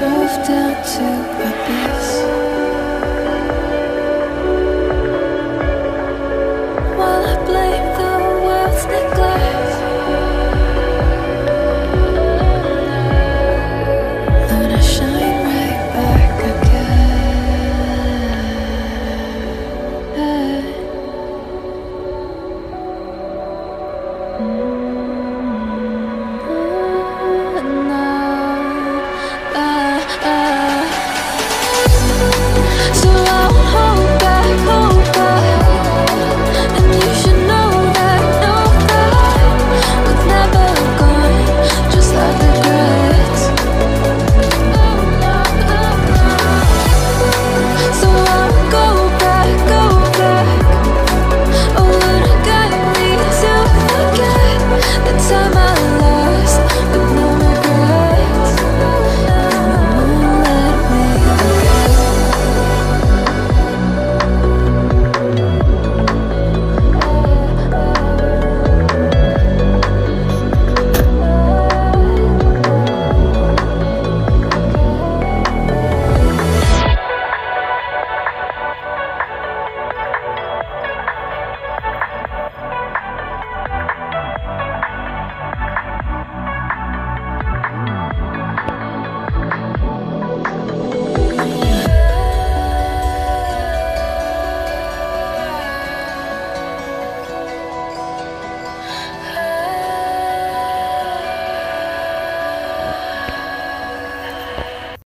drove down to Ibiza.